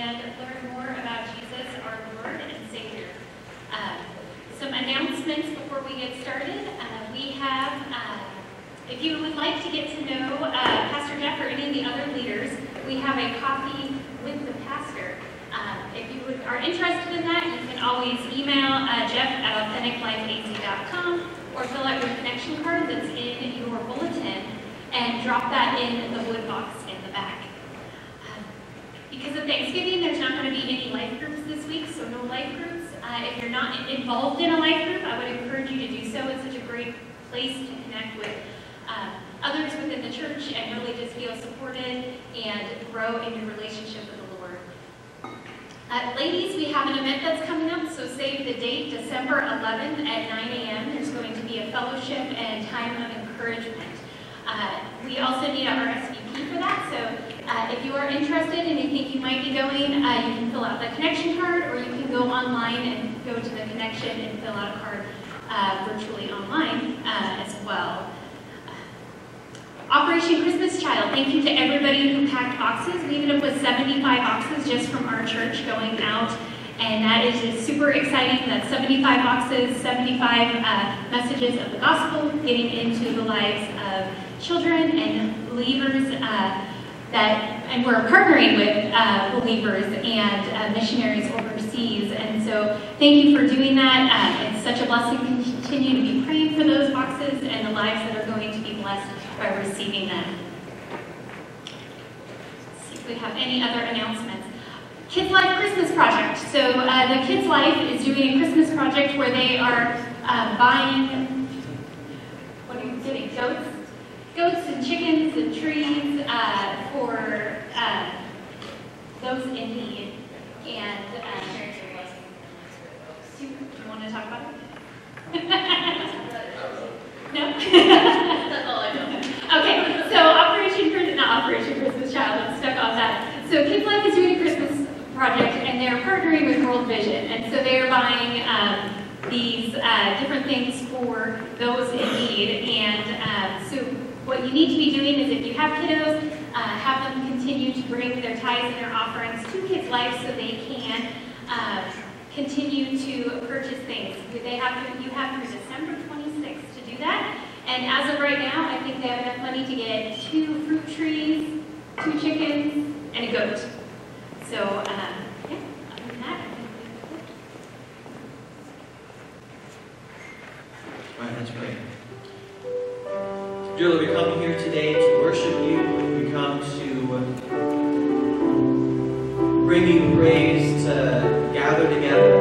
and learn more about Jesus, our Lord and Savior. Uh, some announcements before we get started. Uh, we have, uh, if you would like to get to know uh, Pastor Jeff or any of the other leaders, we have a coffee with the pastor. Uh, if you would, are interested in that, you can always email uh, Jeff at authenticlifeaz.com or fill out your connection card that's in your bulletin and drop that in the wood box in the back. Um, Because of Thanksgiving, there's not going to be any life groups this week, so no life groups. Uh, If you're not involved in a life group, I would encourage you to do so. It's such a great place to connect with uh, others within the church and really just feel supported and grow in your relationship with the Lord. Uh, ladies, we have an event that's coming up, so save the date, December 11th at 9 a.m. There's going to be a fellowship and time of encouragement. Uh, we also need a RSVP for that, so uh, if you are interested and you think you might be going, uh, you can fill out the connection card, or you can go online and go to the connection and fill out a card uh, virtually online uh, as well. Operation Christmas Child, thank you to everybody who packed boxes. We ended up with 75 boxes just from our church going out, and that is just super exciting. that 75 boxes, 75 uh, messages of the gospel getting into the lives of children and believers uh, that, and we're partnering with uh, believers and uh, missionaries overseas. And so thank you for doing that. Uh, it's such a blessing. Continue to be praying for those boxes and the lives that are going to be blessed by receiving them. Let's see if we have any other announcements. Kids Life Christmas Project. So uh, the Kids Life is doing a Christmas project where they are uh, buying, what are you getting, goats? Goats and chickens and trees uh, for uh, those in need. And uh, do you want to talk about it? no? That's all I know. Okay, so Operation Christmas, not Operation Christmas Child, I'm stuck on that. So Kids Life is doing a Christmas project and they're partnering with World Vision. And so they're buying um, these uh, different things for those in need. What you need to be doing is if you have kiddos, uh, have them continue to bring their tithes and their offerings to Kids Life so they can uh, continue to purchase things. They have to, you have through December 26th to do that. And as of right now, I think they have enough money to get two fruit trees, two chickens, and a goat. So, um, yeah, other than that, All right, let's pray. Dear Lord, we come here today to worship you. We come to uh, bring you praise, to gather together.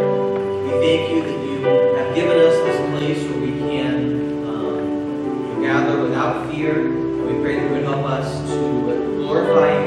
We thank you that you have given us this place where we can um, gather without fear. And we pray that you would help us to glorify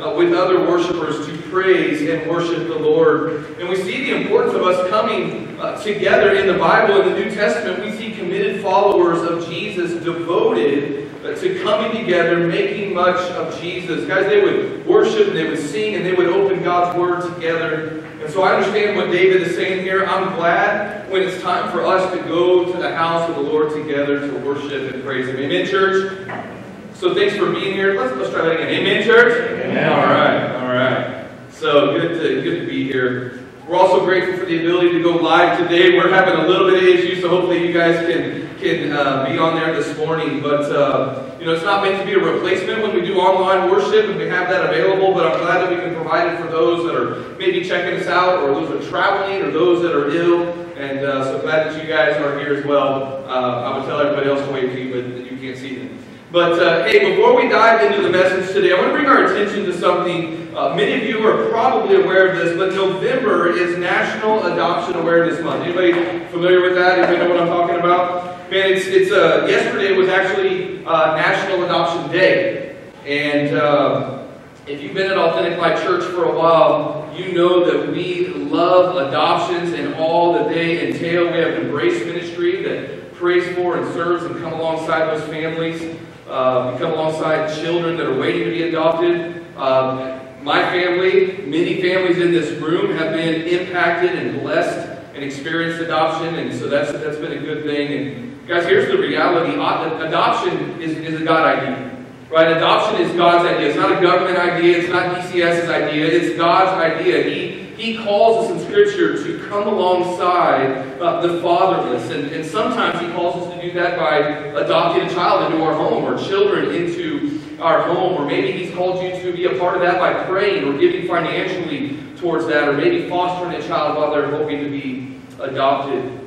uh, with other worshipers to praise and worship the Lord. And we see the importance of us coming uh, together in the Bible. In the New Testament, we see committed followers of Jesus devoted to coming together, making much of Jesus. Guys, they would worship and they would sing and they would open God's Word together. And so I understand what David is saying here. I'm glad when it's time for us to go to the house of the Lord together to worship and praise Him. Amen, church? So thanks for being here. Let's, let's try that again. Amen, church? Amen. All right, all right. So good to, good to be here. We're also grateful for the ability to go live today. We're having a little bit of issues, so hopefully you guys can can uh, be on there this morning. But uh, you know, it's not meant to be a replacement when we do online worship, and we have that available. But I'm glad that we can provide it for those that are maybe checking us out, or those that are traveling, or those that are ill. And uh, so glad that you guys are here as well. Uh, I would tell everybody else to wave to you, but you can't see them. But uh, hey, before we dive into the message today, I want to bring our attention to something. Uh, many of you are probably aware of this, but November is National Adoption Awareness Month. Anybody familiar with that? Anybody know what I'm talking about? Man, it's it's uh, yesterday was actually uh, National Adoption Day, and uh, if you've been at Authentic Life Church for a while, you know that we love adoptions and all that they entail. We have an embrace ministry that prays for and serves and come alongside those families uh, we come alongside children that are waiting to be adopted. Um, my family, many families in this room have been impacted and blessed and experienced adoption, and so that's that's been a good thing. And guys, here's the reality: adoption is, is a God idea. Right? Adoption is God's idea. It's not a government idea. It's not DCS's idea. It's God's idea. He he calls us in Scripture to come alongside uh, the fatherless. And, and sometimes He calls us to do that by adopting a child into our home or children into our home. Or maybe He's called you to be a part of that by praying or giving financially towards that. Or maybe fostering a child while they're hoping to be adopted.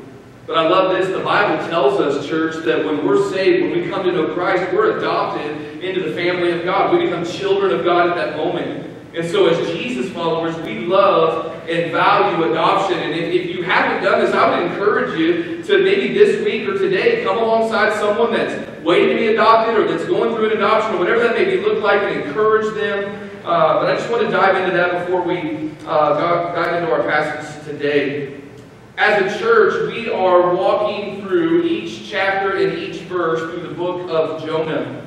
But I love this. The Bible tells us, church, that when we're saved, when we come to know Christ, we're adopted into the family of God. We become children of God at that moment. And so, as Jesus followers, we love and value adoption. And if, if, you haven't done this, I would encourage you to maybe this week or today come alongside someone that's waiting to be adopted or that's going through an adoption or whatever that maybe look like and encourage them. Uh, but I just want to dive into that before we uh, dive into our passage today. As a church, we are walking through each chapter and each verse through the book of Jonah.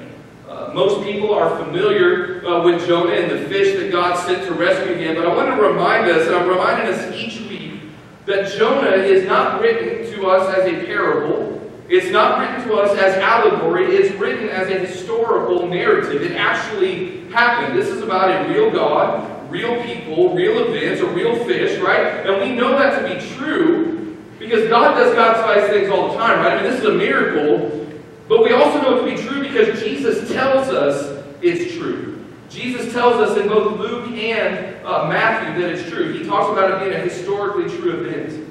Most people are familiar uh, with Jonah and the fish that God sent to rescue him, but I want to remind us, and I'm reminding us each week, that Jonah is not written to us as a parable. It's not written to us as allegory. It's written as a historical narrative. It actually happened. This is about a real God, real people, real events, a real fish, right? And we know that to be true because God does God-sized things all the time, right? I mean, this is a miracle but we also know it to be true because Jesus tells us it's true. Jesus tells us in both Luke and uh, Matthew that it's true. He talks about it being a historically true event.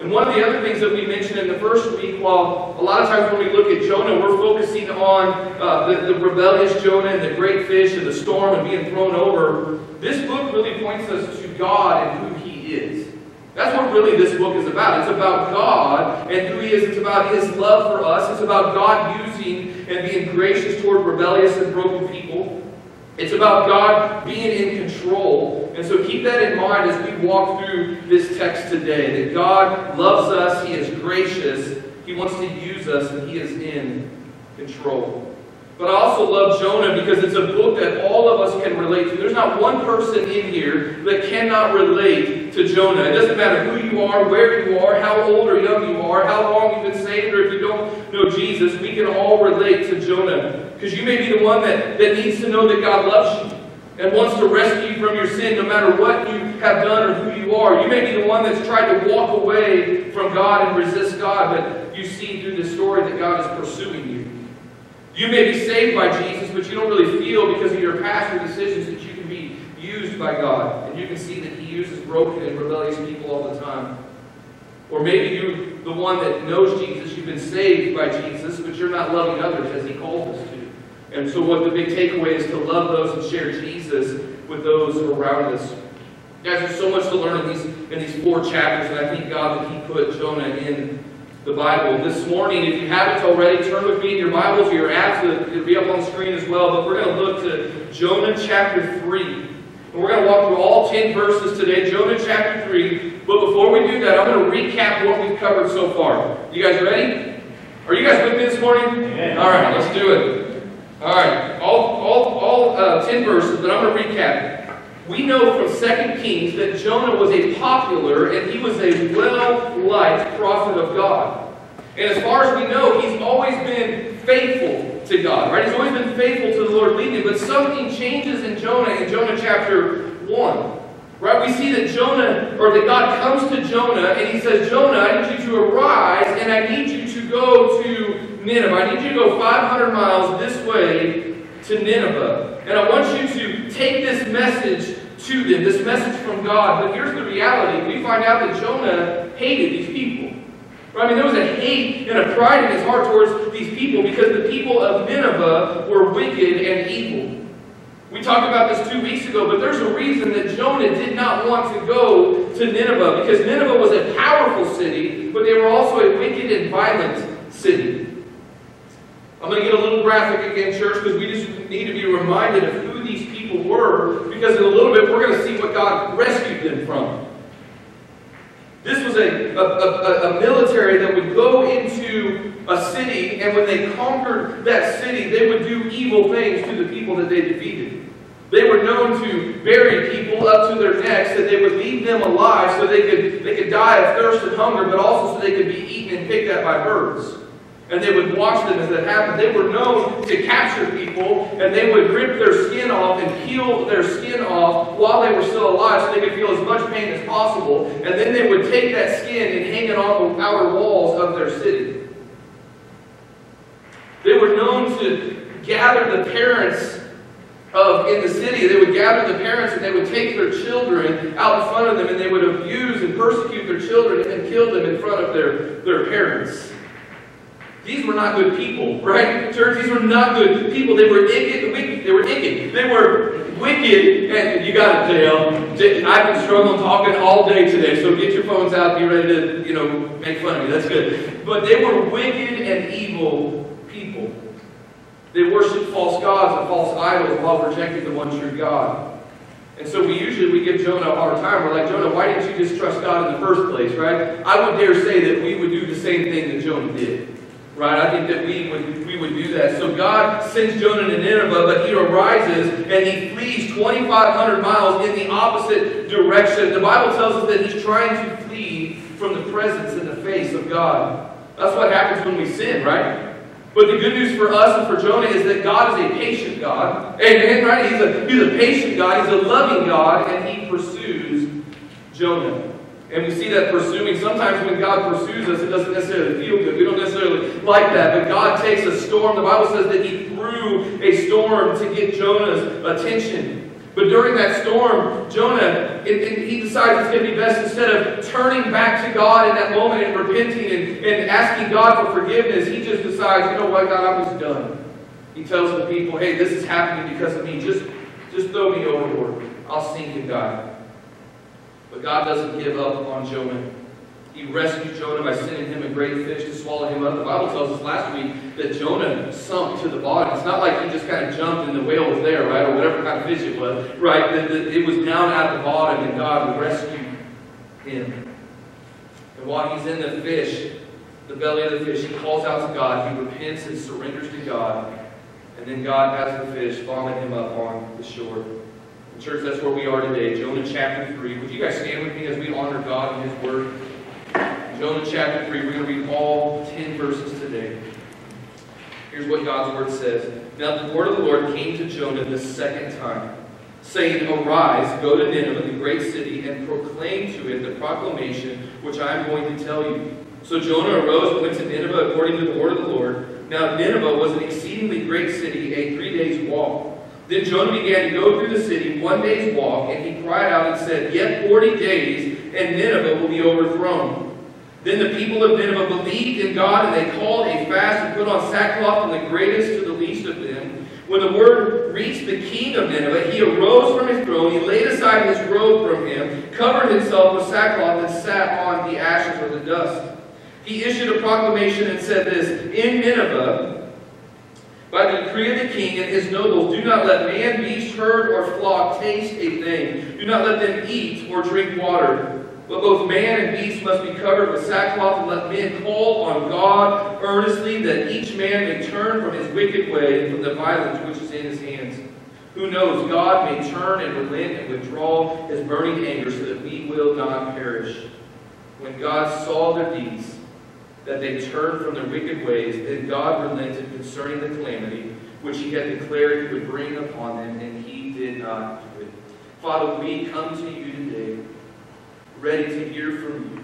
And one of the other things that we mentioned in the first week, while a lot of times when we look at Jonah, we're focusing on uh, the, the rebellious Jonah and the great fish and the storm and being thrown over, this book really points us to God and who He is. That's what really this book is about. It's about God and who He is. It's about His love for us. It's about God using and being gracious toward rebellious and broken people. It's about God being in control. And so keep that in mind as we walk through this text today that God loves us, He is gracious, He wants to use us, and He is in control. But I also love Jonah because it's a book that all of us can relate to. There's not one person in here that cannot relate to Jonah. It doesn't matter who you are, where you are, how old or young you are, how long you've been saved, or if you don't know Jesus. We can all relate to Jonah. Because you may be the one that, that needs to know that God loves you and wants to rescue you from your sin no matter what you have done or who you are. You may be the one that's tried to walk away from God and resist God, but you see through the story that God is pursuing you. You may be saved by Jesus, but you don't really feel because of your past or decisions that you can be used by God. And you can see that He uses broken and rebellious people all the time. Or maybe you're the one that knows Jesus, you've been saved by Jesus, but you're not loving others as He calls us to. And so, what the big takeaway is to love those and share Jesus with those around us. Guys, there's so much to learn in these in these four chapters, and I thank God that He put Jonah in the Bible. This morning, if you haven't already, turn with me in your Bibles or your apps. It'll be up on screen as well. But we're going to look to Jonah chapter 3. And we're going to walk through all 10 verses today, Jonah chapter 3. But before we do that, I'm going to recap what we've covered so far. You guys ready? Are you guys with me this morning? Yeah. All right, let's do it. All right, all, all, all uh, 10 verses, but I'm going to recap. We know from 2 Kings that Jonah was a popular and he was a well-liked prophet of God. And as far as we know, he's always been faithful to God, right? He's always been faithful to the Lord leading. But something changes in Jonah in Jonah chapter 1. Right? We see that Jonah, or that God comes to Jonah and he says, Jonah, I need you to arise and I need you to go to Nineveh. I need you to go 500 miles this way to Nineveh. And I want you to take this message to them, this message from God. But here's the reality. We find out that Jonah hated these people. I mean, there was a hate and a pride in his heart towards these people because the people of Nineveh were wicked and evil. We talked about this two weeks ago, but there's a reason that Jonah did not want to go to Nineveh because Nineveh was a powerful city, but they were also a wicked and violent city. I'm going to get a little graphic again, church, because we just need to be reminded of who these people were, because in a little bit we're going to see what God rescued them from. This was a, a, a, a, military that would go into a city, and when they conquered that city, they would do evil things to the people that they defeated. They were known to bury people up to their necks, that they would leave them alive so they could, they could die of thirst and hunger, but also so they could be eaten and picked at by birds. And they would watch them as that happened. They were known to capture people, and they would rip their skin off and peel their skin off while they were still alive so they could feel as much pain as possible. And then they would take that skin and hang it on the outer walls of their city. They were known to gather the parents of in the city. They would gather the parents and they would take their children out in front of them and they would abuse and persecute their children and kill them in front of their, their parents. These were not good people, right? Church, these were not good people. They were wicked. They were wicked. They were wicked. And you got it, JL. I've been struggling talking all day today, so get your phones out. Be ready to, you know, make fun of me. That's good. But they were wicked and evil people. They worshiped false gods and false idols while rejecting the one true God. And so we usually we give Jonah a hard time. We're like, Jonah, why didn't you just trust God in the first place, right? I would dare say that we would do the same thing that Jonah did. Right? I think that we would, we would do that. So God sends Jonah to Nineveh, but he arises and he flees 2,500 miles in the opposite direction. The Bible tells us that he's trying to flee from the presence and the face of God. That's what happens when we sin, right? But the good news for us and for Jonah is that God is a patient God. Amen, right? He's a, he's a patient God. He's a loving God, and he pursues Jonah. And we see that pursuing. Sometimes when God pursues us, it doesn't necessarily feel good. We don't necessarily like that. But God takes a storm. The Bible says that He threw a storm to get Jonah's attention. But during that storm, Jonah, it, it, he decides it's going to be best instead of turning back to God in that moment and repenting and, and asking God for forgiveness, he just decides, you know what, God, I'm just done. He tells the people, hey, this is happening because of me. Just, just throw me overboard. I'll sink and die. But God doesn't give up on Jonah. He rescued Jonah by sending him a great fish to swallow him up. The Bible tells us last week that Jonah sunk to the bottom. It's not like he just kind of jumped and the whale was there, right? Or whatever kind of fish it was, right? It was down at the bottom and God rescued him. And while he's in the fish, the belly of the fish, he calls out to God. He repents and surrenders to God. And then God has the fish vomit him up on the shore. Church, that's where we are today. Jonah chapter 3. Would you guys stand with me as we honor God and his word? Jonah chapter 3, we're going to read all 10 verses today. Here's what God's word says. Now the word of the Lord came to Jonah the second time, saying, Arise, go to Nineveh, the great city, and proclaim to it the proclamation which I am going to tell you. So Jonah arose and went to Nineveh according to the word of the Lord. Now Nineveh was an exceedingly great city, a three days' walk. Then Jonah began to go through the city one day's walk, and he cried out and said, Yet forty days, and Nineveh will be overthrown. Then the people of Nineveh believed in God, and they called a fast and put on sackcloth from the greatest to the least of them. When the word reached the king of Nineveh, he arose from his throne, he laid aside his robe from him, covered himself with sackcloth, and sat on the ashes or the dust. He issued a proclamation and said this, In Nineveh, by the decree of the king and his nobles, do not let man, beast, herd, or flock taste a thing. Do not let them eat or drink water. But both man and beast must be covered with sackcloth, and let men call on God earnestly, that each man may turn from his wicked way and from the violence which is in his hands. Who knows, God may turn and relent and withdraw his burning anger, so that we will not perish. When God saw their deeds, that they turned from their wicked ways, then God relented concerning the calamity which he had declared he would bring upon them, and he did not do it. Father, we come to you today ready to hear from you.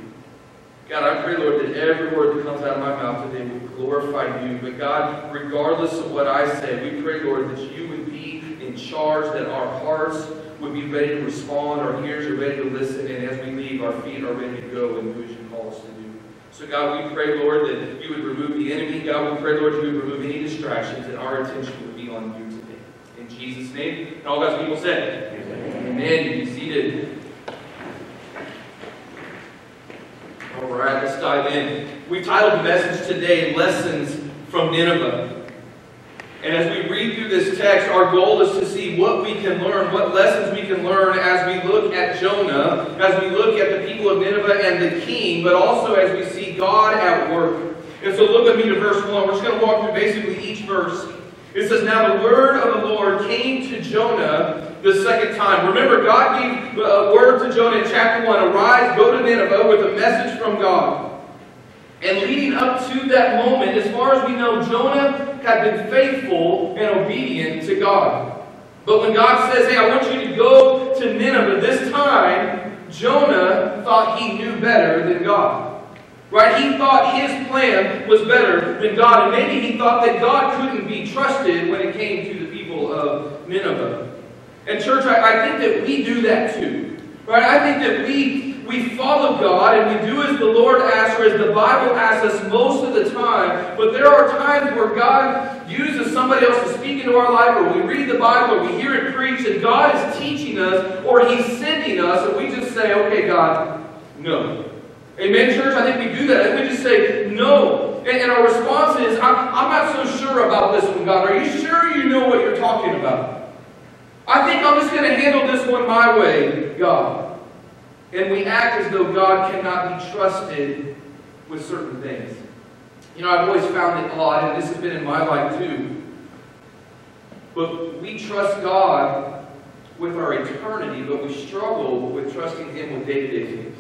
God, I pray, Lord, that every word that comes out of my mouth today will glorify you. But God, regardless of what I say, we pray, Lord, that you would be in charge, that our hearts would be ready to respond, our ears are ready to listen, and as we leave, our feet are ready to go and do as you call us to do. So, God, we pray, Lord, that you would remove the enemy. God, we pray, Lord, you would remove any distractions, and our attention would be on you today. In Jesus' name, and all God's people said, Amen. Amen. You be seated. All right, let's dive in. We titled the message today, Lessons from Nineveh. And as we read through this text, our goal is to see what we can learn, what lessons we can learn as we look at Jonah, as we look at the people of Nineveh and the king, but also as we see God at work. And so look with me to verse 1. We're just going to walk through basically each verse. It says, Now the word of the Lord came to Jonah the second time. Remember, God gave a uh, word to Jonah in chapter 1 Arise, go to Nineveh with a message from God. And leading up to that moment, as far as we know, Jonah had been faithful and obedient to God. But when God says, Hey, I want you to go to Nineveh this time, Jonah thought he knew better than God. Right? He thought his plan was better than God, and maybe he thought that God couldn't be trusted when it came to the people of Nineveh. And church, I, I think that we do that too. Right? I think that we we follow God and we do as the Lord asks or as the Bible asks us most of the time. But there are times where God uses somebody else to speak into our life, or we read the Bible, or we hear it preached, and God is teaching us, or He's sending us, and we just say, okay, God, no. Amen, church? I think we do that. And we just say, no. And, and our response is, I'm, I'm not so sure about this one, God. Are you sure you know what you're talking about? I think I'm just going to handle this one my way, God. And we act as though God cannot be trusted with certain things. You know, I've always found it odd, and this has been in my life too. But we trust God with our eternity, but we struggle with trusting Him with day to day things.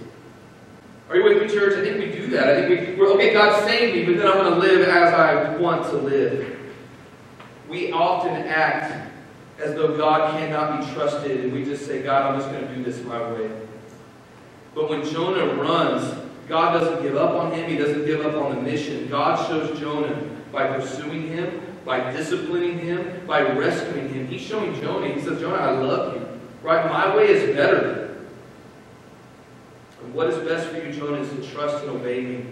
Are you with me, church? I think we do that. I think we, we're okay, God saved me, but then I'm going to live as I want to live. We often act as though God cannot be trusted, and we just say, God, I'm just going to do this my way. But when Jonah runs, God doesn't give up on him. He doesn't give up on the mission. God shows Jonah by pursuing him, by disciplining him, by rescuing him. He's showing Jonah, he says, Jonah, I love you. Right? My way is better. And what is best for you, Jonah, is to trust and obey me.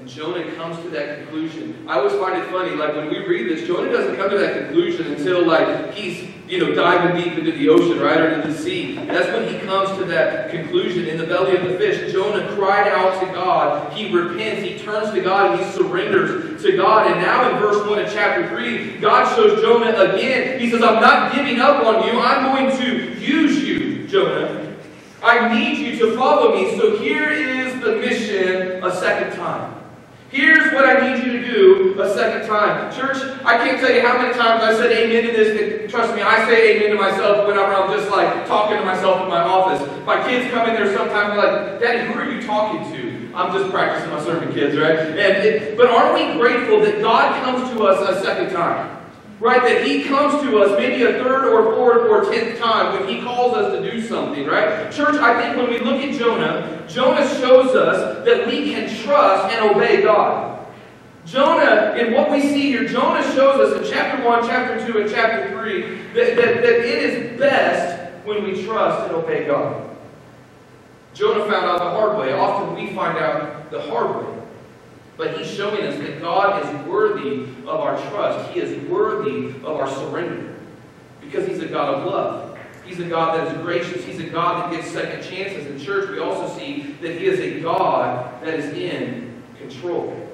And Jonah comes to that conclusion. I always find it funny, like when we read this, Jonah doesn't come to that conclusion until like he's you know, diving deep into the ocean, right, or into the sea. And that's when he comes to that conclusion in the belly of the fish. Jonah cried out to God. He repents. He turns to God and he surrenders to God. And now in verse 1 of chapter 3, God shows Jonah again. He says, I'm not giving up on you. I'm going to use you, Jonah. I need you to follow me. So here is the mission a second time. Here's what I need you to do a second time. Church, I can't tell you how many times I said amen to this. Trust me, I say amen to myself whenever I'm just like talking to myself in my office. My kids come in there sometimes and like, Daddy, who are you talking to? I'm just practicing my sermon, kids, right? And it, but aren't we grateful that God comes to us a second time? Right? That He comes to us maybe a third or fourth or tenth time when He calls us to do something, right? Church, I think when we look at Jonah, Jonah shows us that we can trust and obey God. Jonah, in what we see here, Jonah shows us in chapter 1, chapter 2, and chapter 3 that, that, that it is best when we trust and obey God. Jonah found out the hard way. Often we find out the hard way. But he's showing us that God is worthy of our trust. He is worthy of our surrender. Because he's a God of love. He's a God that is gracious. He's a God that gives second chances. In church, we also see that he is a God that is in control.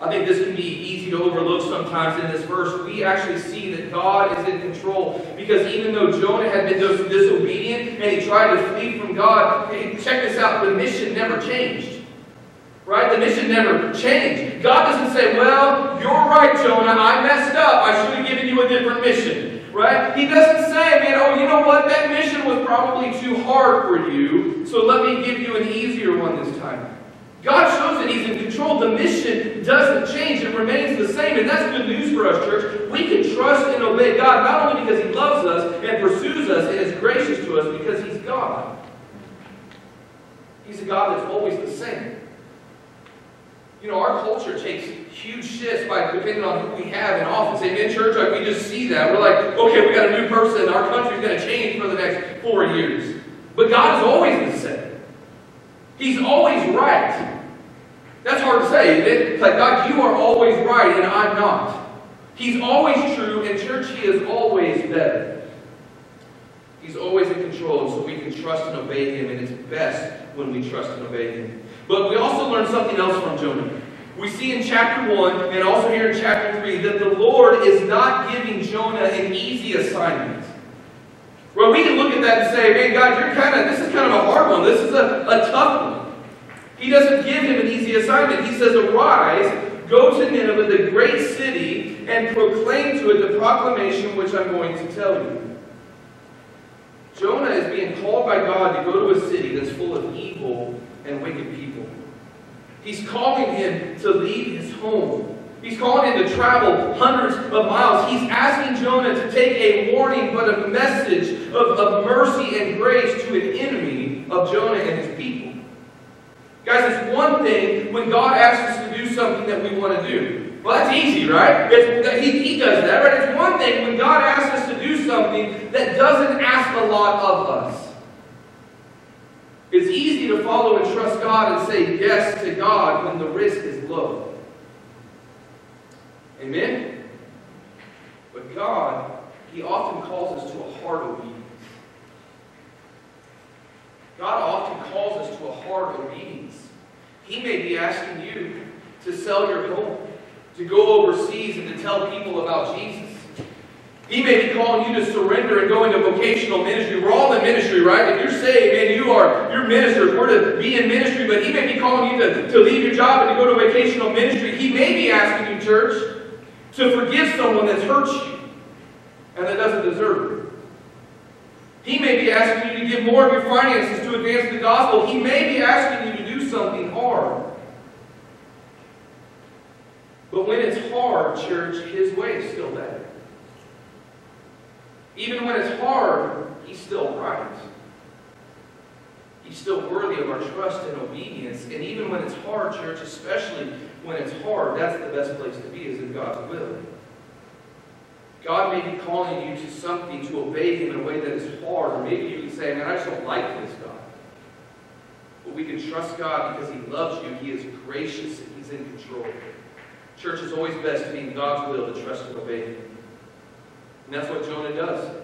I think this can be easy to overlook sometimes in this verse. We actually see that God is in control because even though Jonah had been disobedient and he tried to flee from God, check this out, the mission never changed. Right? The mission never changed. God doesn't say, well, you're right, Jonah. I messed up. I should have given you a different mission. Right? He doesn't say, man, oh, you know what? That mission was probably too hard for you, so let me give you an easier one this time. God shows that He's in control. The mission doesn't change. It remains the same. And that's good news for us, church. We can trust and obey God not only because He loves us and pursues us and is gracious to us, because He's God. He's a God that's always the same. You know, our culture takes huge shifts by depending on who we have in office. Amen, church? Like we just see that. We're like, okay, we got a new person. Our country's going to change for the next four years. But God is always the same. He's always right. That's hard to say, it? Like, God, you are always right and I'm not. He's always true, and church, He is always better. He's always in control, so we can trust and obey Him, and it's best when we trust and obey Him. But we also learn something else from Jonah. We see in chapter 1 and also here in chapter 3 that the Lord is not giving Jonah an easy assignment. Well, we can look at that and say, man, God, you're kind of, this is kind of a hard one. This is a, a tough one. He doesn't give him an easy assignment. He says, Arise, go to Nineveh, the great city, and proclaim to it the proclamation which I'm going to tell you. Jonah is being called by God to go to a city that's full of evil and wicked people. He's calling him to leave his home. He's calling him to travel hundreds of miles. He's asking Jonah to take a warning, but a message of, of mercy and grace to an enemy of Jonah and his people. Guys, it's one thing when God asks us to do something that we want to do. Well, that's easy, right? he, he does that, right? It's one thing when God asks us to do something that doesn't ask a lot of us. It's easy to follow and trust God and say yes to God when the risk is low. Amen? But God, He often calls us to a hard obedience. God often calls us to a hard obedience. He may be asking you to sell your home, to go overseas and to tell people about Jesus. He may be calling you to surrender and go into vocational ministry. We're all in ministry, right? If you're saved, man, you are you're ministers. We're to be in ministry, but he may be calling you to, to leave your job and to go to vocational ministry. He may be asking you, church, to forgive someone that's hurt you and that doesn't deserve it. He may be asking you to give more of your finances to advance the gospel. He may be asking you to do something hard. But when it's hard, church, his way is still better. Even when it's hard, he's still right. He's still worthy of our trust and obedience. And even when it's hard, church, especially when it's hard, that's the best place to be, is in God's will. God may be calling you to something to obey Him in a way that is hard, or maybe you can say, man, I just don't like this God. But we can trust God because He loves you, He is gracious, and He's in control. Church is always best to be in God's will to trust and obey Him. And that's what Jonah does.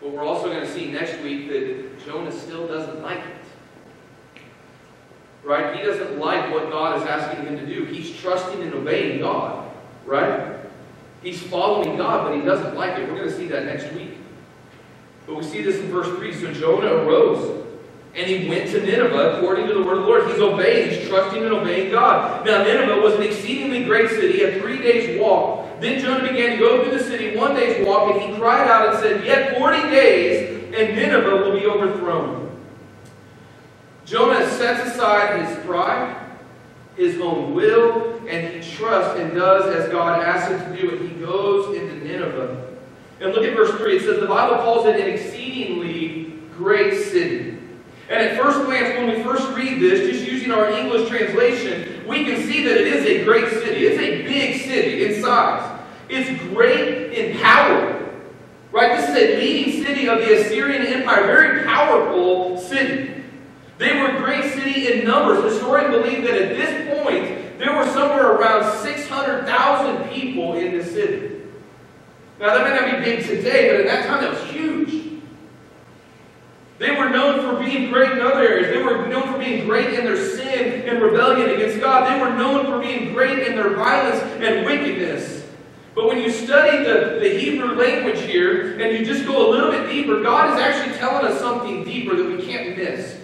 But we're also going to see next week that Jonah still doesn't like it. Right? He doesn't like what God is asking him to do. He's trusting and obeying God. Right? He's following God, but he doesn't like it. We're going to see that next week. But we see this in verse 3. So Jonah arose and he went to Nineveh according to the word of the Lord. He's obeying, he's trusting and obeying God. Now, Nineveh was an exceedingly great city, a three days' walk. Then Jonah began to go through the city one day's walk, and he cried out and said, Yet 40 days, and Nineveh will be overthrown. Jonah sets aside his pride, his own will, and he trusts and does as God asks him to do, and he goes into Nineveh. And look at verse 3. It says, The Bible calls it an exceedingly great city. And at first glance, when we first read this, just using our English translation, we can see that it is a great city. It's a big city in size. It's great in power. Right? This is a leading city of the Assyrian Empire, very powerful city. They were a great city in numbers. Historians believe that at this point, there were somewhere around 600,000 people in the city. Now, that may not be big today, but at that time, that was huge. They were known for being great in other areas. They were known for being great in their sin and rebellion against God. They were known for being great in their violence and wickedness. But when you study the, the Hebrew language here and you just go a little bit deeper, God is actually telling us something deeper that we can't miss.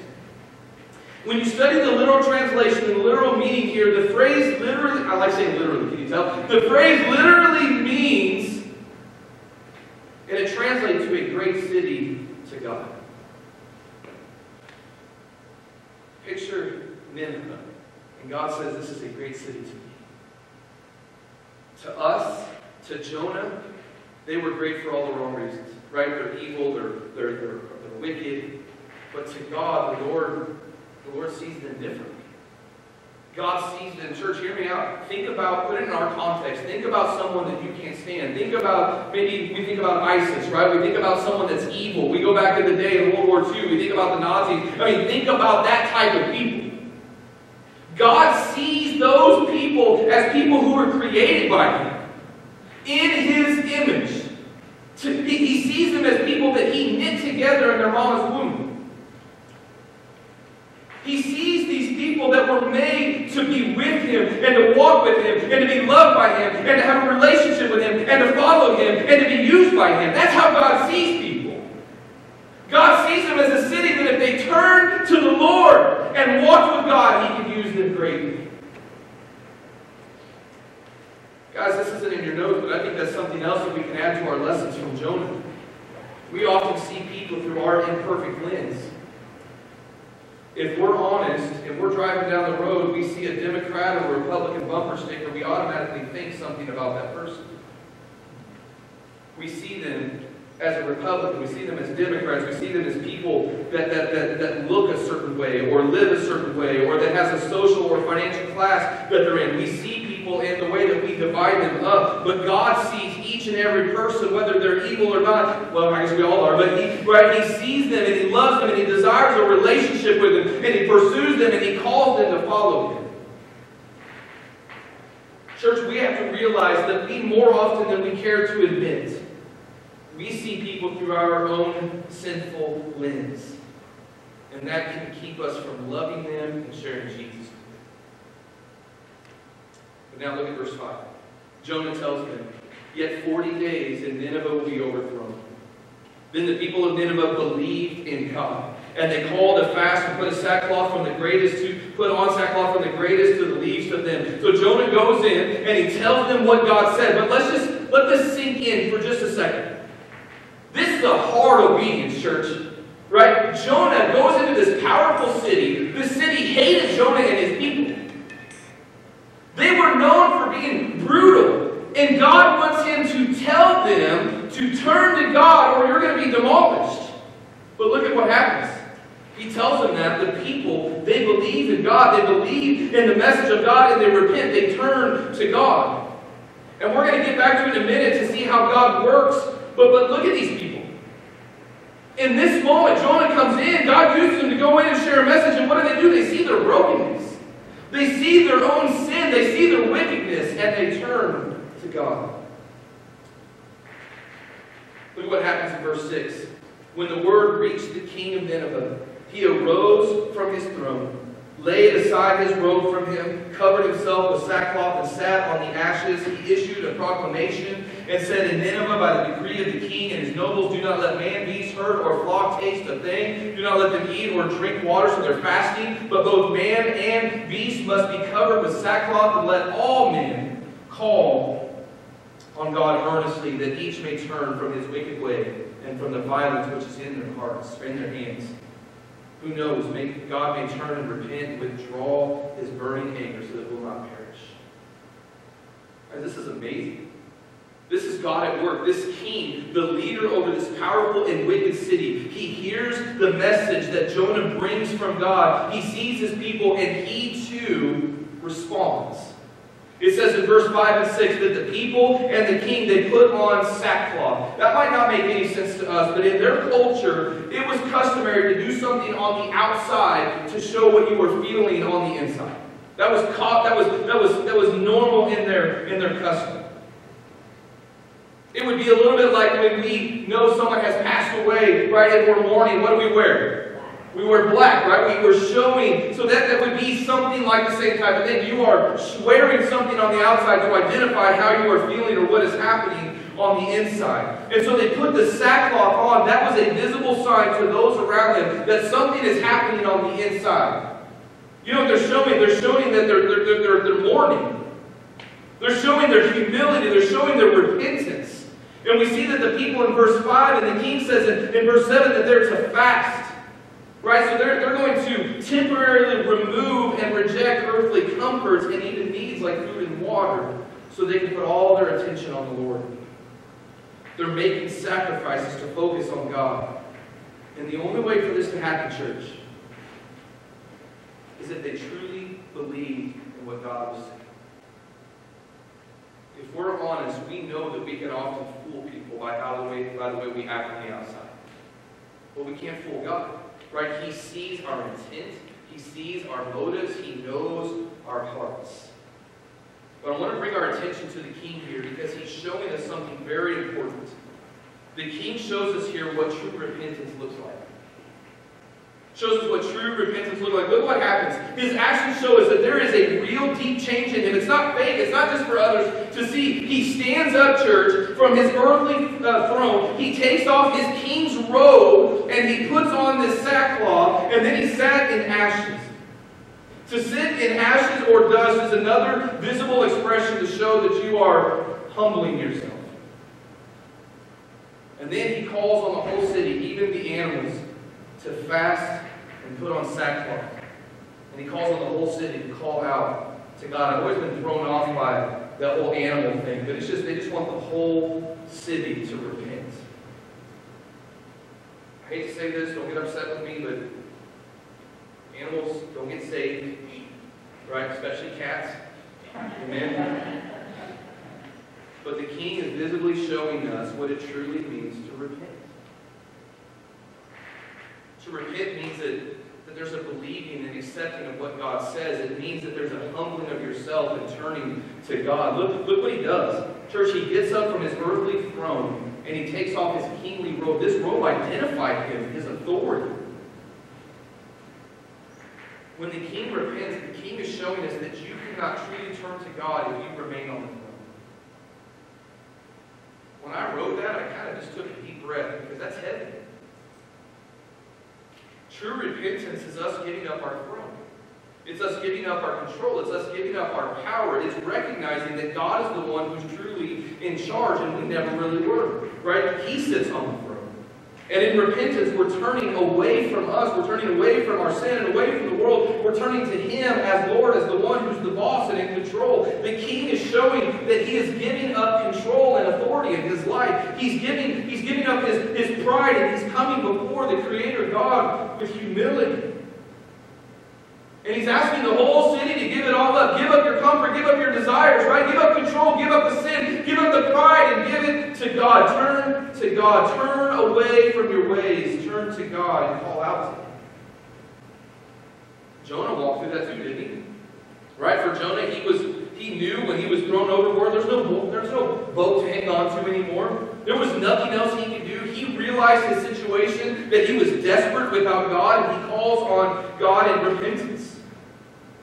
When you study the literal translation the literal meaning here, the phrase literally, I like saying literally, can you tell? The phrase literally means, and it translates to a great city to God. Nineveh. And God says, This is a great city to me. To us, to Jonah, they were great for all the wrong reasons. Right? They're evil, they're, they're, they're, they're wicked. But to God, the Lord, the Lord sees them differently. God sees them. Church, hear me out. Think about, put it in our context. Think about someone that you can't stand. Think about, maybe we think about ISIS, right? We think about someone that's evil. We go back to the day of World War II. We think about the Nazis. I mean, think about that type of people. God sees those people as people who were created by Him in His image. He sees them as people that He knit together in their mama's womb. He sees these people that were made to be with Him and to walk with Him and to be loved by Him and to have a relationship with Him and to follow Him and to be used by Him. That's how God sees people. God sees them as a city that if they turn to the Lord and walk with God, He can use them greatly. Guys, this isn't in your notes, but I think that's something else that we can add to our lessons from Jonah. We often see people through our imperfect lens. If we're honest if we're driving down the road, we see a Democrat or Republican bumper sticker, we automatically think something about that person. We see them as a Republican, we see them as Democrats, we see them as people that, that, that, that look a certain way or live a certain way or that has a social or financial class that they're in. We see people in the way that we divide them up, but God sees each and every person, whether they're evil or not. Well, I guess we all are, but he, right, he sees them and he loves them and he desires a relationship with them and he pursues them and he calls them to follow him. Church, we have to realize that we more often than we care to admit, we see people through our own sinful lens. And that can keep us from loving them and sharing Jesus with them. But now look at verse 5. Jonah tells them, Yet 40 days and Nineveh will be overthrown. Then the people of Nineveh believed in God. And they called a fast and put a sackcloth from the greatest to put on sackcloth from the greatest to the least of them. So Jonah goes in and he tells them what God said. But let's just let this sink in for just a second. A hard obedience, church. Right? Jonah goes into this powerful city. The city hated Jonah and his people. They were known for being brutal. And God wants him to tell them to turn to God or you're going to be demolished. But look at what happens. He tells them that the people, they believe in God, they believe in the message of God, and they repent, they turn to God. And we're going to get back to it in a minute to see how God works. But, but look at these people. In this moment, Jonah comes in, God uses him to go in and share a message, and what do they do? They see their brokenness. They see their own sin, they see their wickedness, and they turn to God. Look at what happens in verse 6. When the word reached the king of Nineveh, he arose from his throne, laid aside his robe from him, covered himself with sackcloth, and sat on the ashes. He issued a proclamation and said in Nineveh, by the decree of the king and his nobles, do not let man, beast, herd, or flock taste a thing. Do not let them eat or drink water, so they're fasting. But both man and beast must be covered with sackcloth, and let all men call on God earnestly, that each may turn from his wicked way and from the violence which is in their hearts, in their hands. Who knows? May, God may turn and repent and withdraw his burning anger so that it will not perish. This is amazing. This is God at work. This king, the leader over this powerful and wicked city, he hears the message that Jonah brings from God. He sees his people and he too responds. It says in verse 5 and 6 that the people and the king, they put on sackcloth. That might not make any sense to us, but in their culture, it was customary to do something on the outside to show what you were feeling on the inside. That was caught, that was that was that was normal in their in their custom. It would be a little bit like when we know someone has passed away, right, and we're mourning, what do we wear? We wear black, right? We were showing, so that, that would be something like the same type of thing. You are wearing something on the outside to identify how you are feeling or what is happening on the inside. And so they put the sackcloth on. That was a visible sign to those around them that something is happening on the inside. You know what they're showing? They're showing that they're, they're, they're, they're mourning. They're showing their humility. They're showing their repentance. And we see that the people in verse 5, and the king says in, in verse 7 that they're to fast. Right? So they're, they're going to temporarily remove and reject earthly comforts and even needs like food and water so they can put all their attention on the Lord. They're making sacrifices to focus on God. And the only way for this to happen, church, is if they truly believe in what God was saying. If we're honest, we know that we can often fool people by how the way by the way we act on the outside. But we can't fool God. Right? He sees our intent, He sees our motives, He knows our hearts. But I want to bring our attention to the king here because he's showing us something very important. The king shows us here what true repentance looks like. Shows us what true repentance looks like. Look what happens. His actions show us that there is a real deep change in him. It's not fake. It's not just for others to see. He stands up, church, from his earthly uh, throne. He takes off his king's robe and he puts on this sackcloth, and then he sat in ashes. To sit in ashes or dust is another visible expression to show that you are humbling yourself. And then he calls on the whole city, even the animals, to fast and put on sackcloth. And he calls on the whole city to call out to God. I've always been thrown off by that whole animal thing, but it's just they just want the whole city to repent. I hate to say this, don't get upset with me, but animals don't get saved, right? Especially cats. Amen. But the king is visibly showing us what it truly means to repent. Repent means that, that there's a believing and accepting of what God says. It means that there's a humbling of yourself and turning to God. Look, look what he does. Church, he gets up from his earthly throne and he takes off his kingly robe. This robe identified him, his authority. When the king repents, the king is showing us that you cannot truly turn to God if you remain on the throne. When I wrote that, I kind of just took a deep breath because that's heavy. True repentance is us giving up our throne. It's us giving up our control. It's us giving up our power. It's recognizing that God is the one who's truly in charge, and we never really were. Right? He sits on the throne. And in repentance, we're turning away from us. We're turning away from our sin and away from the world. We're turning to Him as Lord, as the one who's the boss and in control. The King is showing that He is giving up control and authority in His life. He's giving, he's giving up his, his pride and He's coming before the Creator God with humility. And he's asking the whole city to give it all up. Give up your comfort, give up your desires, right? Give up control, give up the sin, give up the pride, and give it to God. Turn to God. Turn away from your ways. Turn to God and call out to Him. Jonah walked through that too, didn't he? Right? For Jonah, he was he knew when he was thrown overboard, there's no there's no boat to hang on to anymore. There was nothing else he could do. He he realized his situation, that he was desperate without God, and he calls on God in repentance.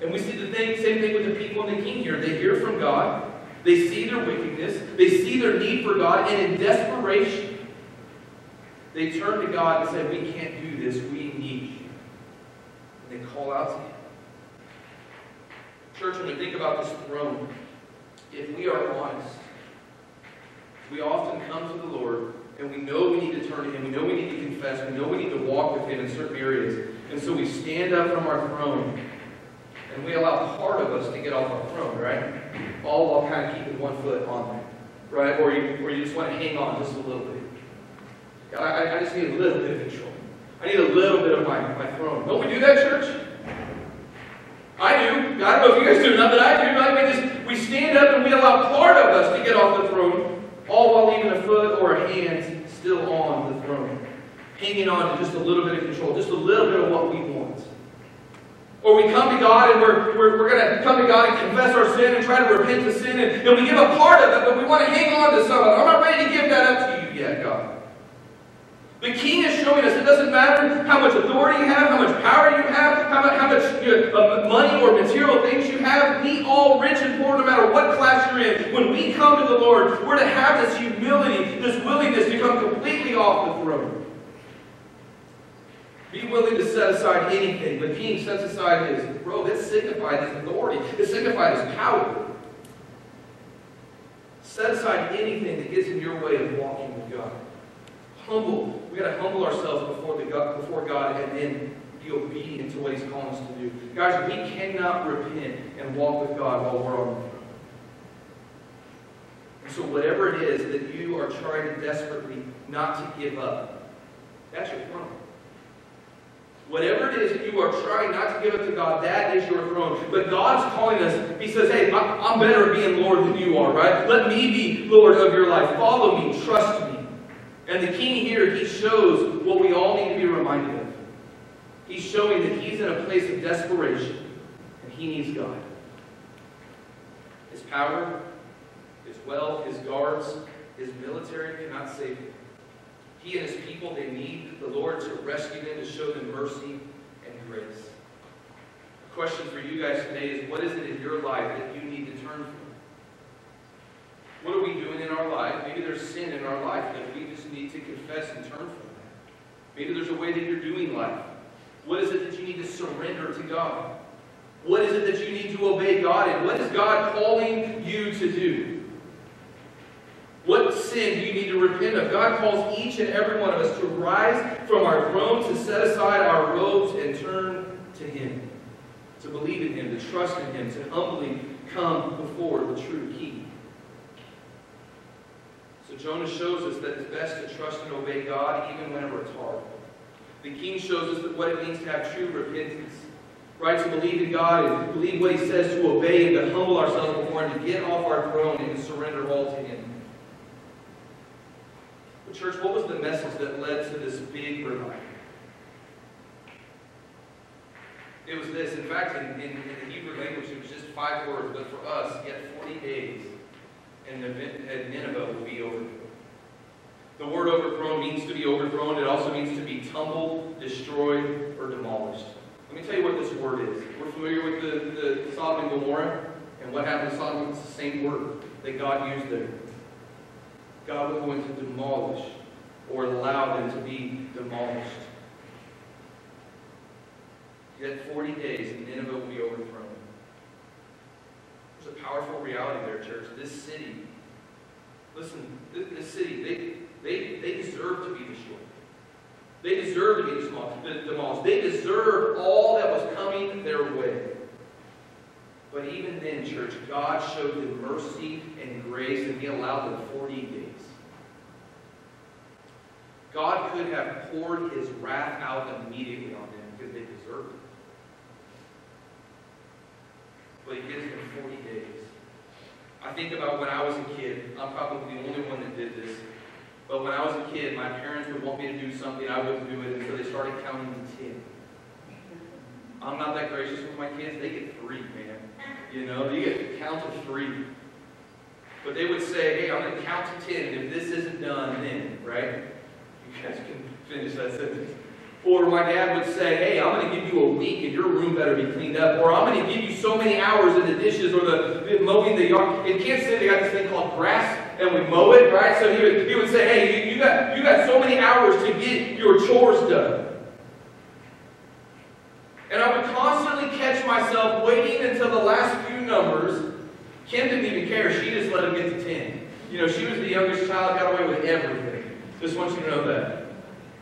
And we see the thing, same thing with the people in the king here. They hear from God, they see their wickedness, they see their need for God, and in desperation, they turn to God and say, We can't do this, we need you. And they call out to him. Church, when we think about this throne, if we are honest, we often come to the Lord and we know we need to turn to Him. We know we need to confess. We know we need to walk with Him in certain areas. And so we stand up from our throne and we allow part of us to get off our throne, right? All while kind of keeping one foot on there, right? Or you, or you just want to hang on just a little bit. I, I just need a little bit of control. I need a little bit of my, my throne. Don't we do that, church? I do. I don't know if you guys do, not that I do. Right? We just we stand up and we allow part of us to get off the throne, all while leaving a foot or a hand still on the throne, hanging on to just a little bit of control, just a little bit of what we want. Or we come to God and we're, we're, we're going to come to God and confess our sin and try to repent of sin, and, and we give a part of it, but we want to hang on to some of it. I'm not ready to give that up to you yet, God. The king is showing us it doesn't matter how much authority you have, how much power you have, how much, how much you know, uh, money or material things you have. We all, rich and poor, no matter what class you're in, when we come to the Lord, we're to have this humility, this willingness to come completely off the throne. Be willing to set aside anything. The king sets aside his robe. It signified his authority. It signified his power. Set aside anything that gets in your way of walking with God humble. We got to humble ourselves before the God, before God, and then be obedient to what He's calling us to do. Guys, we cannot repent and walk with God while we're on the. And so, whatever it is that you are trying to desperately not to give up, that's your throne. Whatever it is you are trying not to give up to God, that is your throne. But God's calling us. He says, hey, I'm better at being Lord than you are, right? Let me be Lord of your life. Follow me. Trust me. And the king here, he shows what we all need to be reminded of. He's showing that he's in a place of desperation and he needs God. His power, his wealth, his guards, his military cannot save him. He and his people, they need the Lord to rescue them, to show them mercy and grace. The question for you guys today is what is it in your life that you need to turn from? What are we doing in our life? Maybe there's sin in our life that we just need to confess and turn from that. Maybe there's a way that you're doing life. What is it that you need to surrender to God? What is it that you need to obey God in? What is God calling you to do? What sin do you repent of? God calls each and every one of us to rise from our throne, to set aside our robes and turn to Him. To believe in Him, to trust in Him, to humbly come before the true King. So Jonah shows us that it's best to trust and obey God even whenever it's hard. The king shows us what it means to have true repentance. Right? To believe in God and believe what he says, to obey and to humble ourselves before him, to get off our throne and to surrender all to him. But church, what was the message that led to this big revival? It was this. In fact, in, in, in the Hebrew language, it was just five words, but for us, yet 40 days and the Nineveh will be overthrown. The word overthrown means to be overthrown. It also means to be tumbled, destroyed, or demolished. Let me tell you what this word is. We're familiar with the, the Sodom and Gomorrah, and what happened to Sodom? It's the same word that God used there. God was going to demolish or allow them to be demolished. Yet 40 days, and Nineveh will be overthrown. There's a powerful reality there, church. This city, listen, this, city, they, they, they deserve to be destroyed. They deserve to be demolished. They deserve all that was coming their way. But even then, church, God showed them mercy and grace, and He allowed them 40 days. God could have poured His wrath out immediately on them because they deserved it but he gives them 40 days. I think about when I was a kid. I'm probably the only one that did this. But when I was a kid, my parents would want me to do something, I wouldn't do it until they started counting to 10. I'm not that gracious with my kids. They get three, man. You know, you get to count to three. But they would say, hey, I'm going to count to 10, and if this isn't done, then, right? Guys can finish that sentence. Or my dad would say, hey, I'm going to give you a week and your room better be cleaned up. Or I'm going to give you so many hours in the dishes or the, the mowing the yard. In Kansas City, they got this thing called grass and we mow it, right? So he would, he would say, hey, you, you, got, you got so many hours to get your chores done. And I would constantly catch myself waiting until the last few numbers. Kim didn't even care. She just let him get to 10. You know, she was the youngest child, got away with everything. Just want you to know that.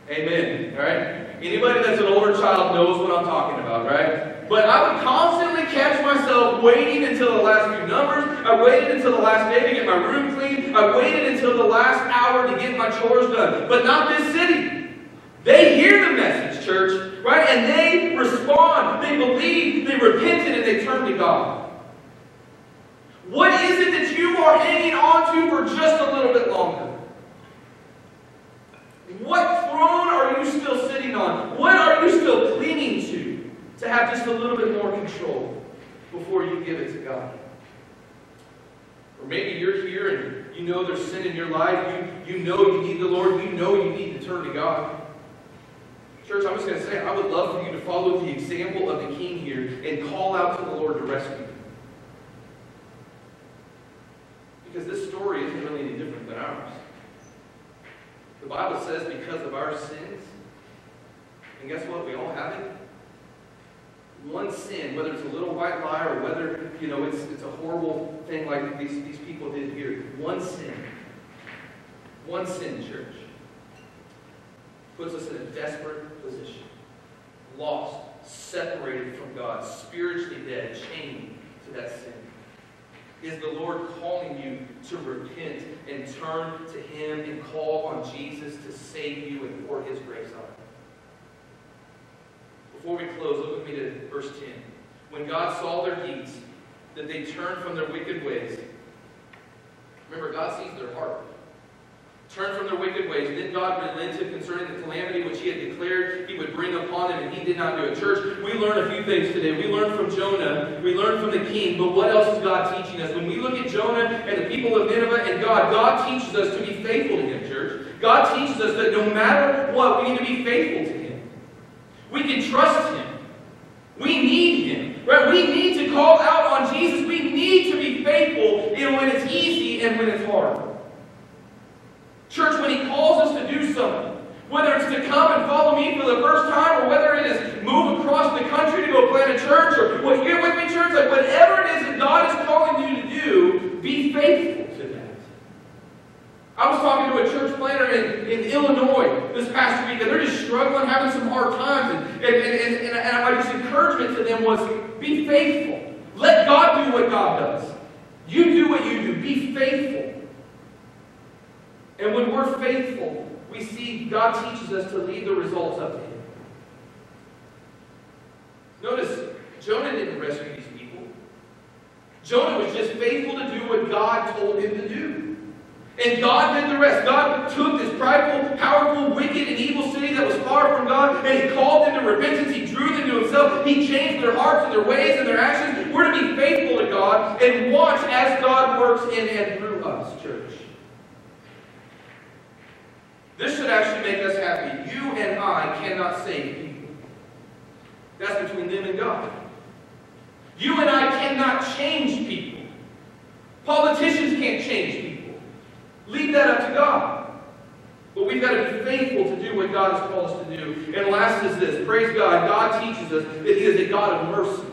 Amen. All right? Anybody that's an older child knows what I'm talking about, right? But I would constantly catch myself waiting until the last few numbers. I waited until the last day to get my room clean. I waited until the last hour to get my chores done. But not this city. They hear the message, church, right? And they respond. They believe. They repented and they turn to God. What is it that you are hanging on to for just a little bit longer? What throne are you still sitting on? What are you still clinging to to have just a little bit more control before you give it to God? Or maybe you're here and you know there's sin in your life. You, you know you need the Lord. You know you need to turn to God. Church, I'm just going to say, I would love for you to follow the example of the king here and call out to the Lord to rescue you. Because this story isn't really any different than ours. The Bible says because of our sins, and guess what? We all have it. One sin, whether it's a little white lie or whether, you know, it's, it's a horrible thing like these, these people did here. One sin. One sin, church. Puts us in a desperate position. Lost, separated from God, spiritually dead, chained to that sin. Is the Lord calling you to repent and turn to Him and call on Jesus to save you and pour His grace on you? Before we close, look with me to verse 10. When God saw their deeds, that they turned from their wicked ways. Remember, God sees their heart. Turn from their wicked ways. Then God relented concerning the calamity which he had declared he would bring upon them, and he did not do it. Church, we learn a few things today. We learn from Jonah, we learn from the king, but what else is God teaching us? When we look at Jonah and the people of Nineveh and God, God teaches us to be faithful to him, church. God teaches us that no matter what, we need to be faithful to him. We can trust him. We need him. Right? We need to call out on Jesus. We need to be faithful in when it's easy and when it's hard. Church, when He calls us to do something, whether it's to come and follow me for the first time, or whether it is move across the country to go plant a church, or what you with me, church, like whatever it is that God is calling you to do, be faithful to that. I was talking to a church planter in, in Illinois this past week, and they're just struggling, having some hard times. And, and, and, and, and my just encouragement to them was be faithful. Let God do what God does. You do what you do. Be faithful. And when we're faithful, we see God teaches us to leave the results up to Him. Notice, Jonah didn't rescue these people. Jonah was just faithful to do what God told him to do. And God did the rest. God took this prideful, powerful, wicked, and evil city that was far from God, and He called them to repentance. He drew them to Himself. He changed their hearts and their ways and their actions. We're to be faithful to God and watch as God works in and through us, church. This should actually make us happy. You and I cannot save people. That's between them and God. You and I cannot change people. Politicians can't change people. Leave that up to God. But we've got to be faithful to do what God has called us to do. And last is this praise God. God teaches us that He is a God of mercy.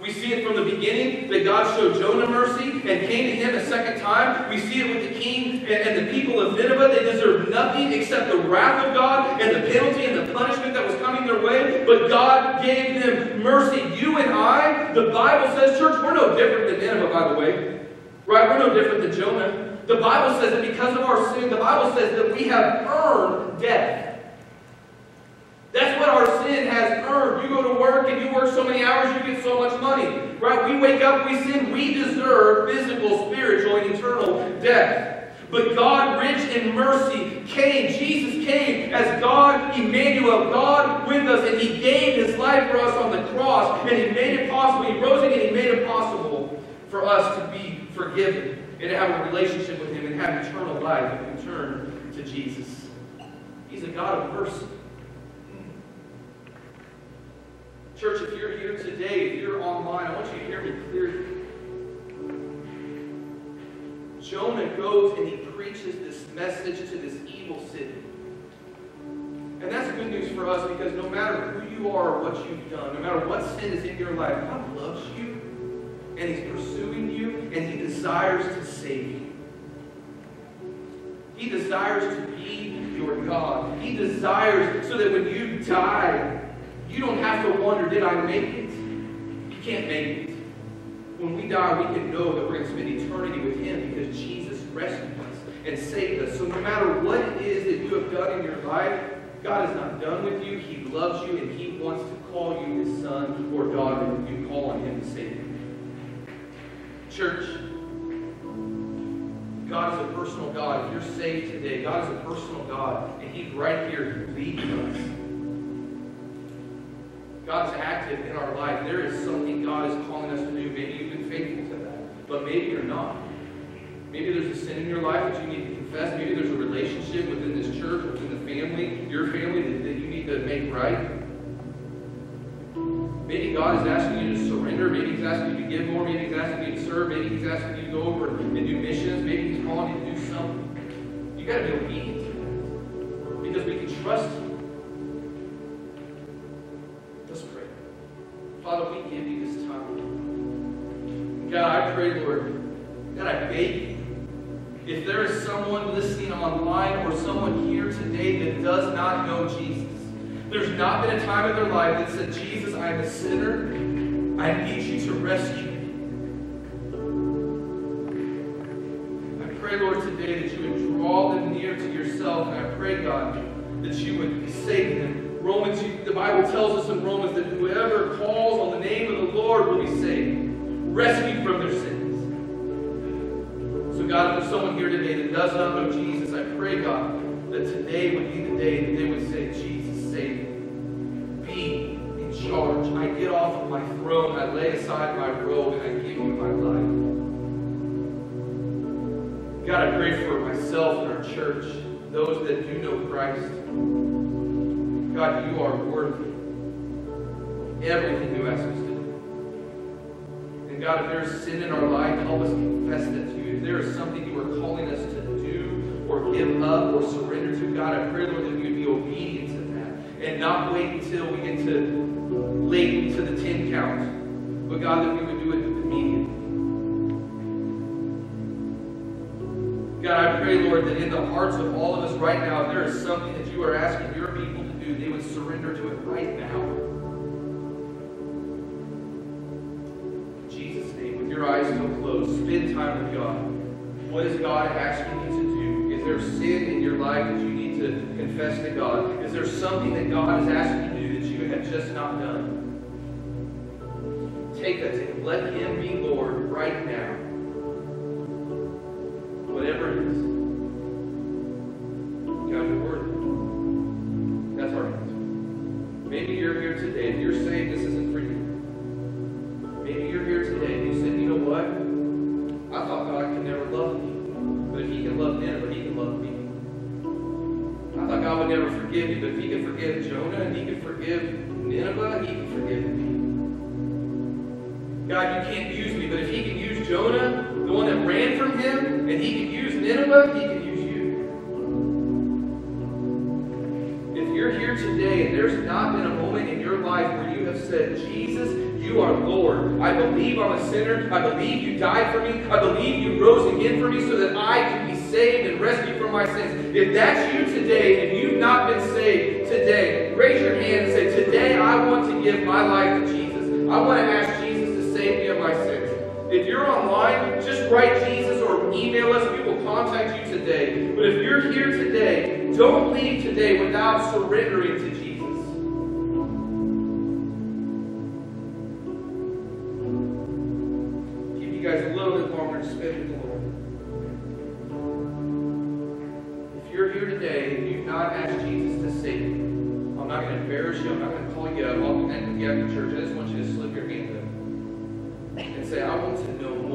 We see it from the beginning that God showed Jonah mercy and came to him a second time. We see it with the king and, the people of Nineveh. They deserved nothing except the wrath of God and the penalty and the punishment that was coming their way. But God gave them mercy. You and I, the Bible says, church, we're no different than Nineveh, by the way. Right? We're no different than Jonah. The Bible says that because of our sin, the Bible says that we have earned death. That's what our sin has earned. You go to work and you work so many hours, you get so much money. Right? We wake up, we sin, we deserve physical, spiritual, and eternal death. But God, rich in mercy, came. Jesus came as God, Emmanuel, God with us, and He gave His life for us on the cross, and He made it possible. He rose again, He made it possible for us to be forgiven and to have a relationship with Him and have eternal life if we turn to Jesus. He's a God of mercy. Church, if you're here today, if you're online, I want you to hear me clearly. Jonah goes and he preaches this message to this evil city. And that's good news for us because no matter who you are or what you've done, no matter what sin is in your life, God loves you and He's pursuing you and He desires to save you. He desires to be your God. He desires so that when you die, you don't have to wonder, did I make it? You can't make it. When we die, we can know that we're going to spend eternity with Him because Jesus rescued us and saved us. So no matter what it is that you have done in your life, God is not done with you. He loves you and He wants to call you His son or daughter and you call on Him to save you. Church, God is a personal God. If you're saved today, God is a personal God, and He's right here leading us. God's active in our life. There is something God is calling us to do. Maybe you've been faithful to that, but maybe you're not. Maybe there's a sin in your life that you need to confess. Maybe there's a relationship within this church, within the family, your family, that, that you need to make right. Maybe God is asking you to surrender. Maybe He's asking you to give more. Maybe He's asking you to serve. Maybe He's asking you to go over and do missions. Maybe He's calling you to do something. You got to be obedient to that because we can trust Him. Father, we give you this time. God, I pray, Lord, God, I beg you. If there is someone listening online or someone here today that does not know Jesus, there's not been a time in their life that said, Jesus, I am a sinner. I need you to rescue me. I pray, Lord, today that you would draw them near to yourself. And I pray, God, that you would save them. Romans, the Bible tells us in Romans that whoever calls on the name of the Lord will be saved, rescued from their sins. So, God, if there's someone here today that does not know Jesus, I pray, God, that today would be the day that they would say, Jesus, save me. Be in charge. I get off of my throne, I lay aside my robe, and I give you my life. God, I pray for myself and our church, those that do know Christ. God, you are worthy. Everything you ask us to do. And God, if there is sin in our life, help us confess that to you. If there is something you are calling us to do or give up or surrender to, God, I pray, Lord, that would be obedient to that and not wait until we get to late to the 10 count. But God, that we would do it immediately. God, I pray, Lord, that in the hearts of all of us right now, if there is something that you are asking your people to do, they would surrender to it right now. In Jesus' name, with your eyes still closed, spend time with God. What is God asking you to do? Is there sin in your life that you need to confess to God? Is there something that God is asking you to do that you have just not done? Take that Him. Let Him be Lord right now. Whatever it is. God, worthy. Today and you're saying this isn't for you. Maybe you're here today and you said, you know what? I thought God could never love me. But if He can love Nineveh, He can love me. I thought God would never forgive me, but if He could forgive Jonah and He could forgive Nineveh, He can forgive me. God, you can't use me, but if He can use Jonah, the one that ran from Him, and He can use Nineveh, He can use you. If you're here today and there's not been a life where you have said, Jesus, you are Lord. I believe I'm a sinner. I believe you died for me. I believe you rose again for me so that I can be saved and rescued from my sins. If that's you today and you've not been saved today, raise your hand and say, Today I want to give my life to Jesus. I want to ask Jesus to save me of my sins. If you're online, just write Jesus or email us. We will contact you today. But if you're here today, don't leave today without surrendering to Jesus. Spend with the Lord. If you're here today and you've not asked Jesus to save you, I'm not going to embarrass you. I'm not going to call you up. I'll connect with you after church. I just want you to slip your hand up and say, I want to know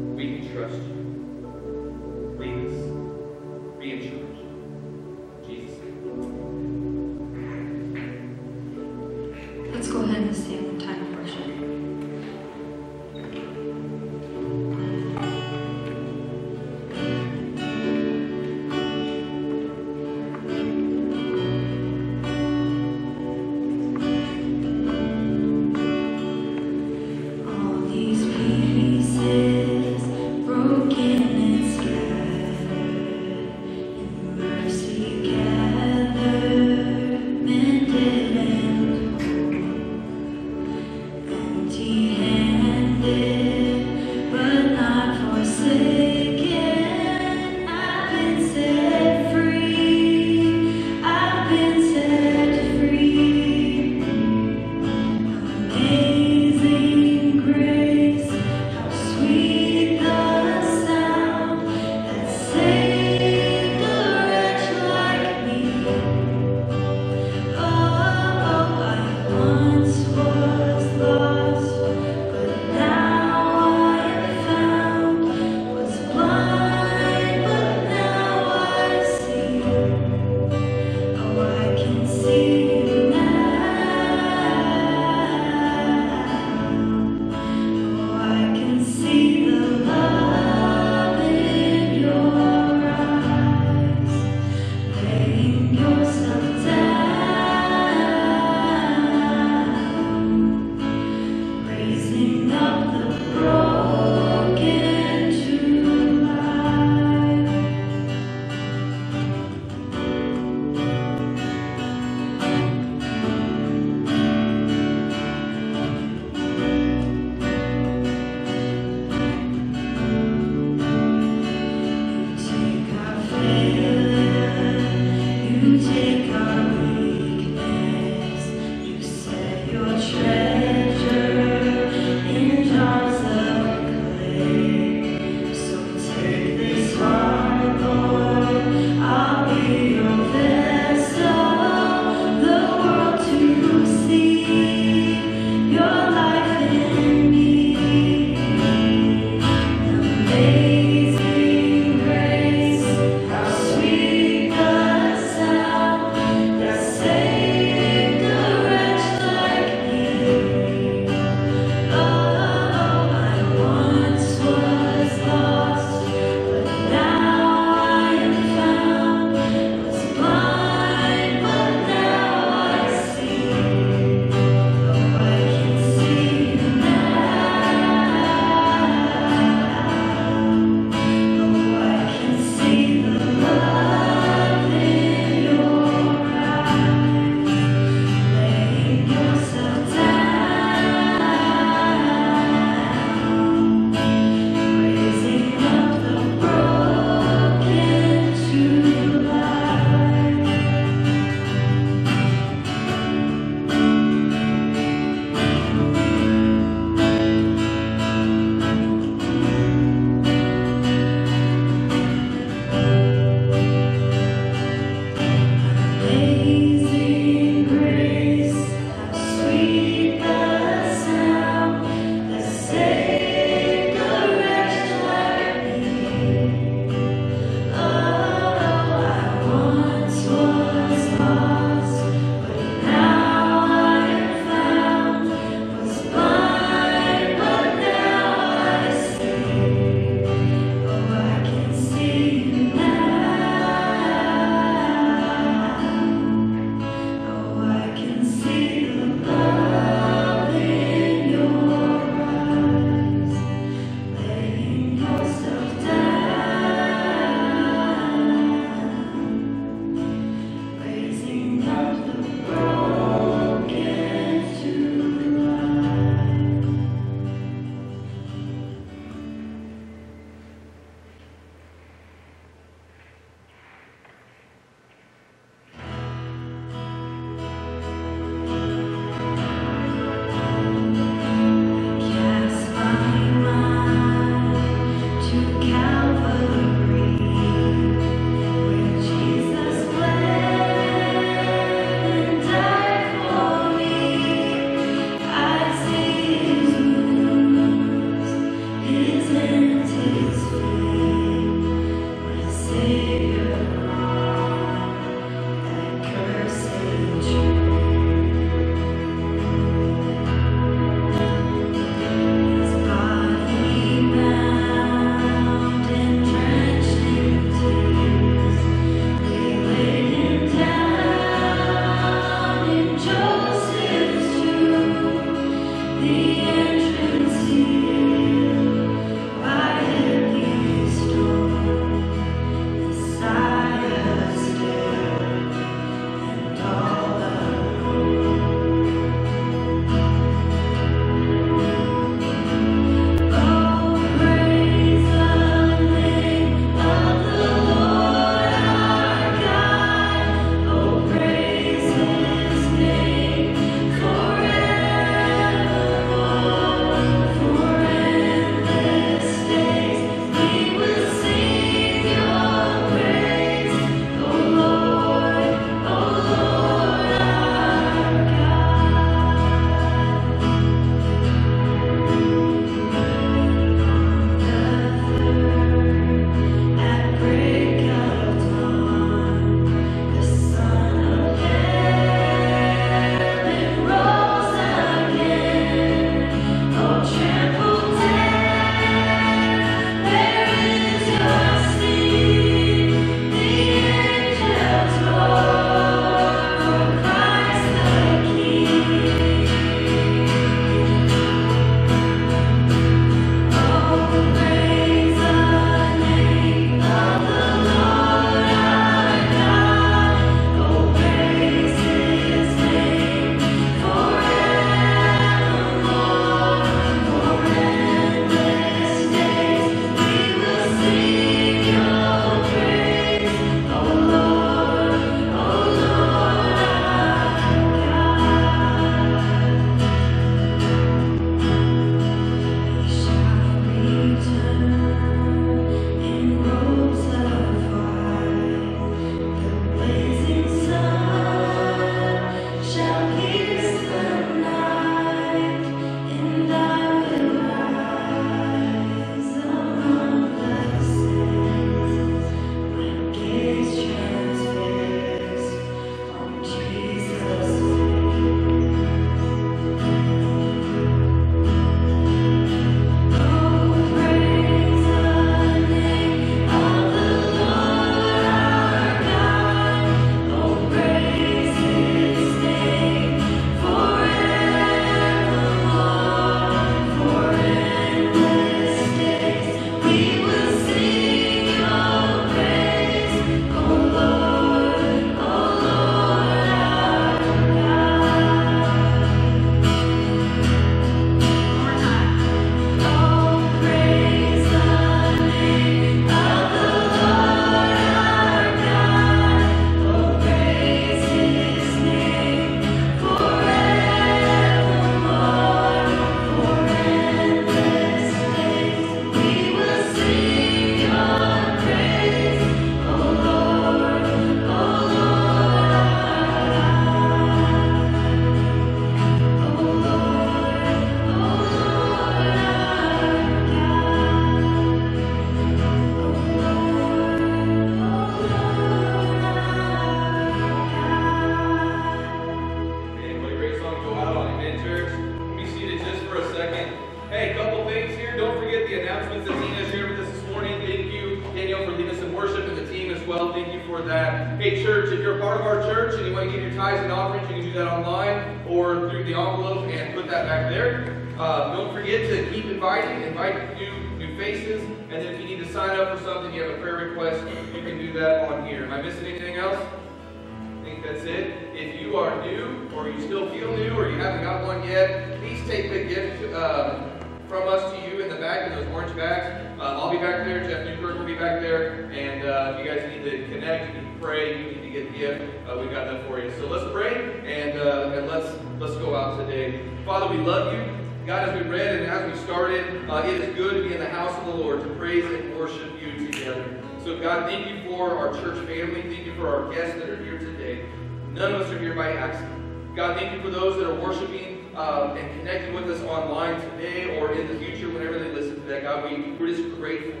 uh, if you guys need to connect, you need to pray, you need to get gift, uh, we got that for you. So let's pray and uh, and let's let's go out today. Father, we love you. God, as we read and as we started, uh, it is good to be in the house of the Lord to praise and worship you together. So God, thank you for our church family. Thank you for our guests that are here today. None of us are here by accident. God, thank you for those that are worshiping um, and connecting with us online today or in the future whenever they listen to that. God, we, we're just grateful.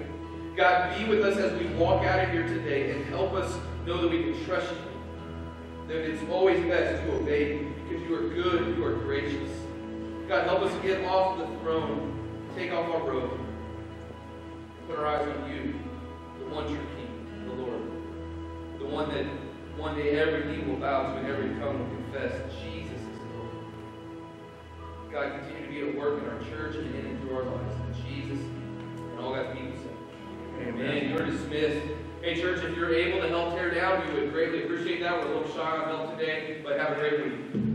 God, be with us as we walk out of here today and help us know that we can trust you. That it's always best to obey you because you are good, you are gracious. God, help us get off the throne, take off our robe, put our eyes on you, the one true King, the Lord, the one that one day every knee will bow to and every tongue will confess Jesus is Lord. God, continue to be at work in our church and in and through our lives. In Jesus' And all God's people. Amen. You're dismissed. Hey, church, if you're able to help tear down, we would greatly appreciate that. We're a little shy on help today, but have a great week.